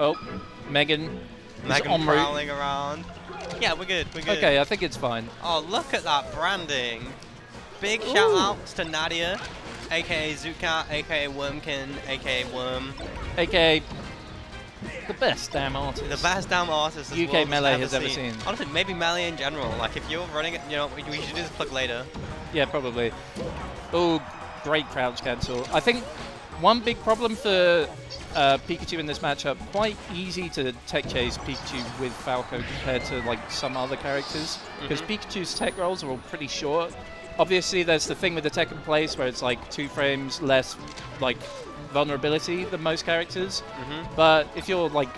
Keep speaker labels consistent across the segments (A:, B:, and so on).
A: Oh, Megan.
B: Megan prowling around. Yeah, we're good. We're good.
A: Okay, I think it's fine.
B: Oh, look at that branding. Big
A: Ooh.
B: shout outs to Nadia, aka Zucat, aka Wormkin, aka Worm.
A: AKA the best damn artist.
B: The best damn artist
A: UK
B: world
A: Melee
B: ever
A: has ever
B: seen.
A: seen.
B: Honestly, maybe Melee in general. Like, if you're running it, you know, we we should do this plug later.
A: Yeah, probably. Oh, great crouch cancel. I think one big problem for uh, Pikachu in this matchup, quite easy to tech chase Pikachu with Falco compared to like some other characters, because
B: Mhm.
A: Pikachu's tech rolls are all pretty short. Obviously, there's the thing with the tech in place where it's like two frames less like vulnerability than most characters.
B: hmm
A: But if you're like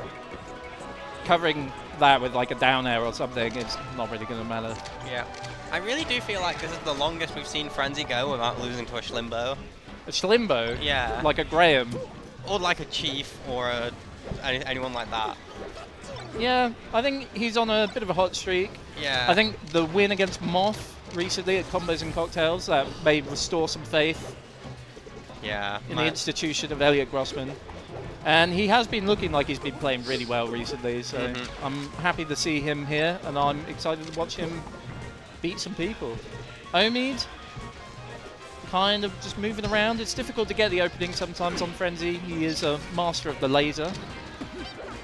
A: covering that with like a down air or something, it's not really going to matter.
B: Yeah. I really do feel like this is the longest we've seen Frenzy go without losing to a Schlimbo.
A: A Schlimbo,
B: Yeah.
A: like a Graham,
B: or like a Chief or a, any, anyone like that.
A: Yeah, I think he's on a bit of a hot streak.
B: Yeah.
A: I think the win against Moth recently at Combos and Cocktails that may restore some faith
B: Yeah.
A: in the institution of Elliot Grossman. And he has been looking like he's been playing really well recently, so
B: Mhm.
A: I'm happy to see him here, and I'm excited to watch him beat some people. Omid, kind of just moving around. It's difficult to get the opening sometimes on Frenzy. He is a master of the laser.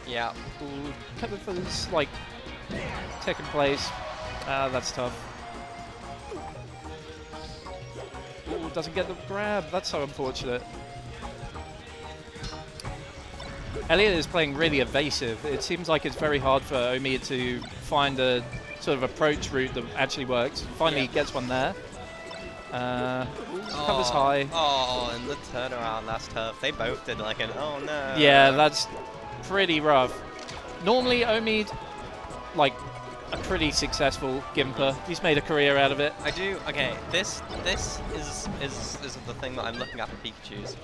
B: yeah.
A: Ooh, cover for this, like, second place. Ah, that's tough. Ooh, doesn't get the grab. That's so unfortunate. Elliot is playing really evasive. It seems like it's very hard for Omid to find a sort of approach route that actually works. Finally,
B: Yeah.
A: he gets one there. Uh, ooh, covers
B: Oh,
A: high.
B: Oh, and the turnaround, that's tough. They both did like an, oh no.
A: Yeah, that's pretty rough. Normally, Omid, like, a pretty successful Gimper. He's made a career out of it.
B: I do. Okay, this this is is is the thing that I'm looking at for Pikachu's.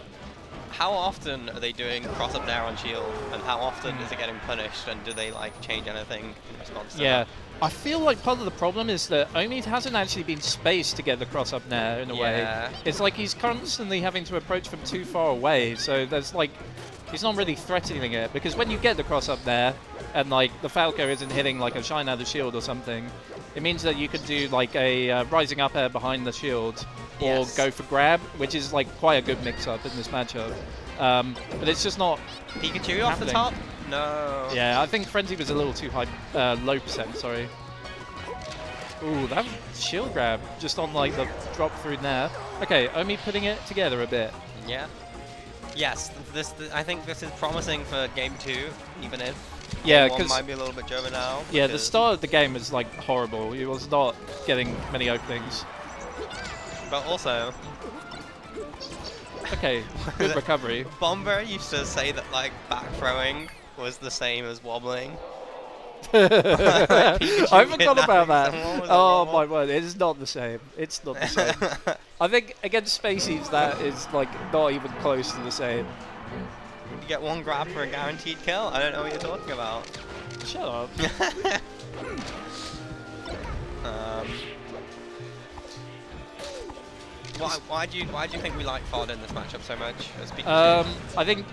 B: How often are they doing cross up nair on shield, and how often hmm. is it getting punished, and do they like change anything in response to
A: Yeah.
B: that?
A: I feel like part of the problem is that Omid hasn't actually been spaced to get the cross up nair in a
B: Yeah.
A: way. It's like he's constantly having to approach from too far away, so there's like he's not really threatening it because when you get the cross up nair and like the Falco isn't hitting like a shine out of the shield or something, it means that you could do like a uh, rising up air behind the shield or
B: Yes.
A: go for grab, which is like quite a good mix up in this matchup. Um, but it's just not.
B: Pikachu off the top? No.
A: Yeah, I think Frenzy was a little too high, uh, low percent. Sorry. Ooh, that shield grab just on like the drop through there. Okay, Omi putting it together a bit.
B: Yeah. Yes, this, th I think this is promising for game two, even if
A: Yeah,
B: game one
A: 'cause-
B: might be a little bit juvenile.
A: Yeah, the start of the game was like horrible. He was not getting many openings.
B: But also,
A: Okay, good recovery.
B: Bomber used to say that like back throwing was the same as wobbling.
A: I forgot about that.
B: someone with a
A: Oh my word, it is not the same. It's not the same. I think against Spaceys that is like not even close to the same.
B: You get one grab for a guaranteed kill. I don't know what you're talking about.
A: Shut up.
B: um, why, why do you why do you think we like Fod in this matchup so much?
A: Um, I think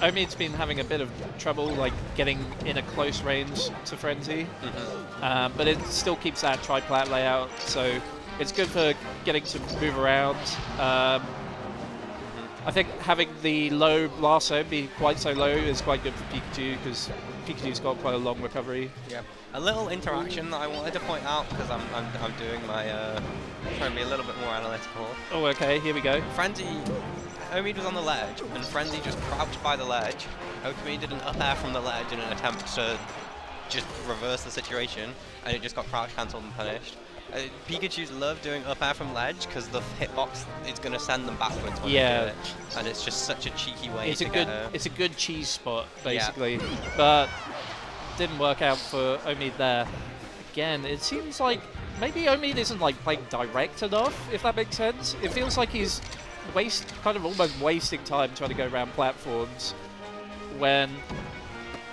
A: Omid's been having a bit of trouble like getting in a close range to Frenzy,
B: Mhm.
A: um, but it still keeps that triplat layout, so it's good for getting to move around. Um, I think having the low zone be quite so low is quite good for Pikachu because Pikachu's got quite a long recovery.
B: Yeah. A little interaction that I wanted to point out because I'm, I'm I'm doing my uh, trying to be a little bit more analytical.
A: Oh, okay, here we go.
B: Frenzy, Omid was on the ledge, and Frenzy just crouched by the ledge. Okami did an up air from the ledge in an attempt to just reverse the situation, and it just got crouch cancelled and punished. Uh, Pikachu's love doing up air from ledge because the hitbox is going to send them backwards when
A: Yeah.
B: it, and it's just such a cheeky way
A: It's
B: to
A: a good it's a good cheese spot
B: Yeah.
A: basically, but didn't work out for Omid there. Again, it seems like maybe Omid isn't like playing direct enough, if that makes sense. It feels like he's waste kind of almost wasting time trying to go around platforms when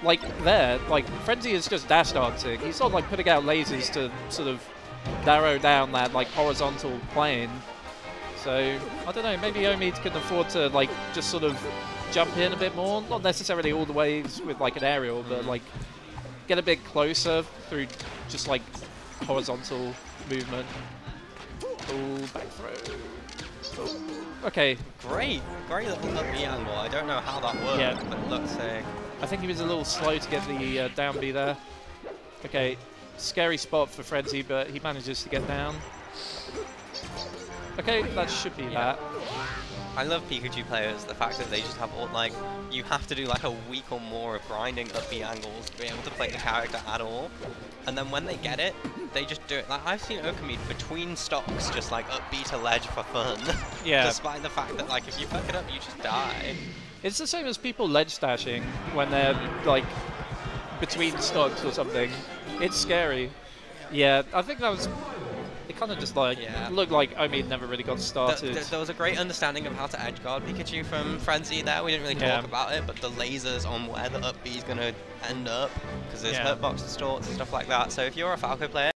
A: like there, like Frenzy is just dash dancing. He's not like putting out lasers to sort of narrow down that like horizontal plane. So I don't know. Maybe Omid can afford to like just sort of jump in a bit more. Not necessarily all the ways with like an aerial, but like get a bit closer through just like horizontal movement. Oh, back throw. Okay,
B: Great, great little up B angle. I don't know how that worked,
A: Yeah.
B: but it looks sick.
A: I think he was a little slow to get the uh, down B there. Okay, scary spot for Frenzy, but he manages to get down. Okay, that should be
B: Yeah.
A: that.
B: I love Pikachu players, the fact that they just have all, like, you have to do like a week or more of grinding up the angles to be able to play the character at all. And then when they get it, they just do it. Like, I've seen Okameed between stocks just like up a ledge for fun.
A: Yeah.
B: Despite the fact that, like, if you fuck it up, you just die.
A: It's the same as people ledge dashing when they're like between stocks or something. It's scary. Yeah, I think that was. It kind of just like
B: Yeah.
A: looked like Omi had never really got started.
B: th- there was a great understanding of how to edge guard Pikachu from Frenzy there. We didn't really
A: Yeah.
B: talk about it, but the lasers on where the up B is going to end up, because there's
A: Yeah.
B: hurtbox distorts and stuff like that. So if you're a Falco player,